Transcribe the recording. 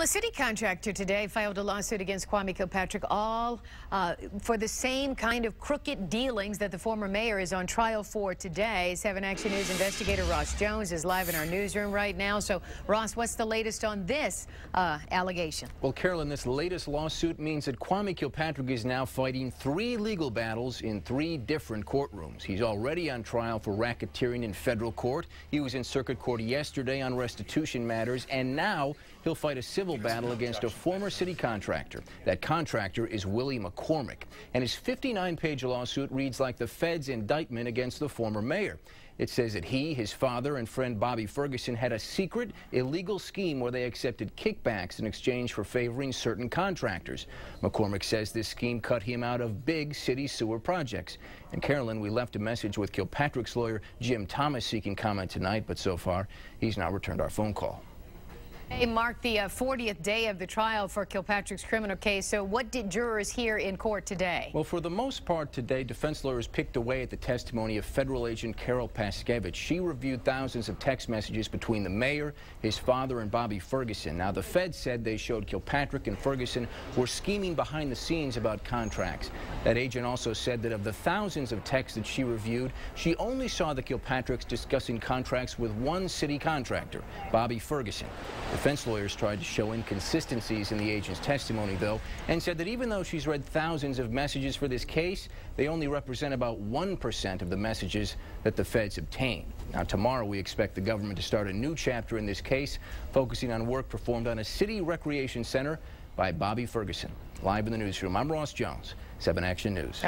A city contractor today filed a lawsuit against Kwame Kilpatrick, all uh, for the same kind of crooked dealings that the former mayor is on trial for today. 7 Action News investigator Ross Jones is live in our newsroom right now. So, Ross, what's the latest on this uh, allegation? Well, Carolyn, this latest lawsuit means that Kwame Kilpatrick is now fighting three legal battles in three different courtrooms. He's already on trial for racketeering in federal court. He was in circuit court yesterday on restitution matters, and now he'll fight a civil civil battle against a former city contractor. That contractor is Willie McCormick, and his 59-page lawsuit reads like the Fed's indictment against the former mayor. It says that he, his father, and friend Bobby Ferguson had a secret, illegal scheme where they accepted kickbacks in exchange for favoring certain contractors. McCormick says this scheme cut him out of big city sewer projects. And Carolyn, we left a message with Kilpatrick's lawyer Jim Thomas seeking comment tonight, but so far he's not returned our phone call. It marked the uh, 40th day of the trial for Kilpatrick's criminal case. So what did jurors hear in court today? Well, for the most part today, defense lawyers picked away at the testimony of federal agent Carol Paszkiewicz. She reviewed thousands of text messages between the mayor, his father, and Bobby Ferguson. Now, the Fed said they showed Kilpatrick and Ferguson were scheming behind the scenes about contracts. That agent also said that of the thousands of texts that she reviewed, she only saw the Kilpatricks discussing contracts with one city contractor, Bobby Ferguson. Defense lawyers tried to show inconsistencies in the agent's testimony, though, and said that even though she's read thousands of messages for this case, they only represent about 1% of the messages that the feds obtained. Now, tomorrow we expect the government to start a new chapter in this case, focusing on work performed on a city recreation center by Bobby Ferguson. Live in the newsroom, I'm Ross Jones, 7 Action News.